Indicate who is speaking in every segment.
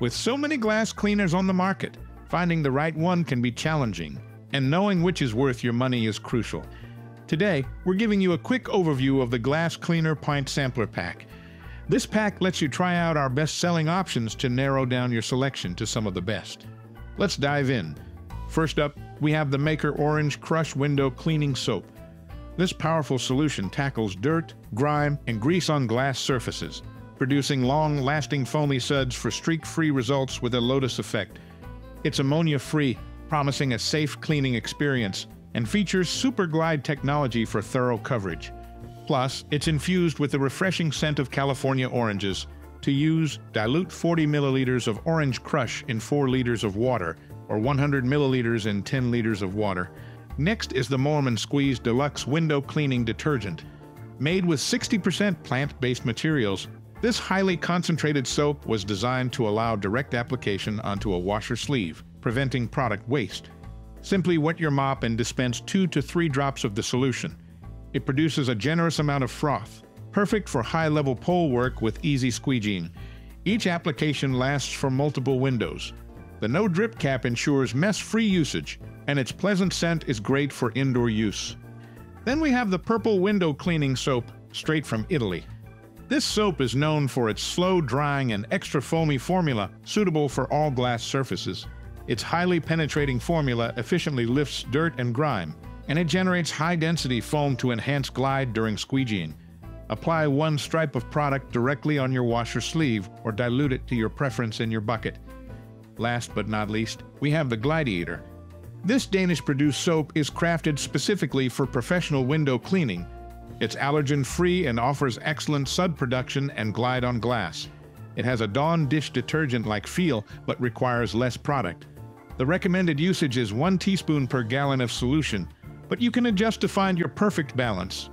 Speaker 1: With so many glass cleaners on the market, finding the right one can be challenging, and knowing which is worth your money is crucial. Today, we're giving you a quick overview of the Glass Cleaner Pint Sampler Pack. This pack lets you try out our best-selling options to narrow down your selection to some of the best. Let's dive in. First up, we have the Maker Orange Crush Window Cleaning Soap. This powerful solution tackles dirt, grime, and grease on glass surfaces, producing long-lasting foamy suds for streak-free results with a lotus effect. It's ammonia-free, promising a safe cleaning experience, and features Super Glide technology for thorough coverage. Plus, it's infused with the refreshing scent of California oranges. To use, dilute 40 milliliters of orange crush in 4 liters of water, or 100 milliliters in 10 liters of water. Next is the Moerman Squeeze Deluxe Window Cleaning Detergent. Made with 60% plant-based materials, this highly concentrated soap was designed to allow direct application onto a washer sleeve, preventing product waste. Simply wet your mop and dispense 2 to 3 drops of the solution. It produces a generous amount of froth, perfect for high-level pole work with easy squeegeeing. Each application lasts for multiple windows. The no-drip cap ensures mess-free usage, and its pleasant scent is great for indoor use. Then we have the Purple Window Cleaning Soap, straight from Italy. This soap is known for its slow-drying and extra foamy formula suitable for all glass surfaces. Its highly penetrating formula efficiently lifts dirt and grime, and it generates high-density foam to enhance glide during squeegeeing. Apply one stripe of product directly on your washer sleeve or dilute it to your preference in your bucket. Last but not least, we have the Gladiator. This Danish-produced soap is crafted specifically for professional window cleaning it's allergen-free and offers excellent sud production and glide on glass. It has a Dawn dish detergent-like feel, but requires less product. The recommended usage is 1 teaspoon per gallon of solution, but you can adjust to find your perfect balance.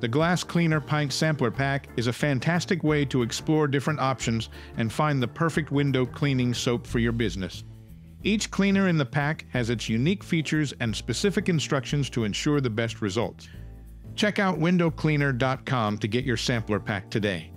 Speaker 1: The Glass Cleaner Pint Sampler Pack is a fantastic way to explore different options and find the perfect window cleaning soap for your business. Each cleaner in the pack has its unique features and specific instructions to ensure the best results. Check out windowcleaner.com to get your sampler pack today.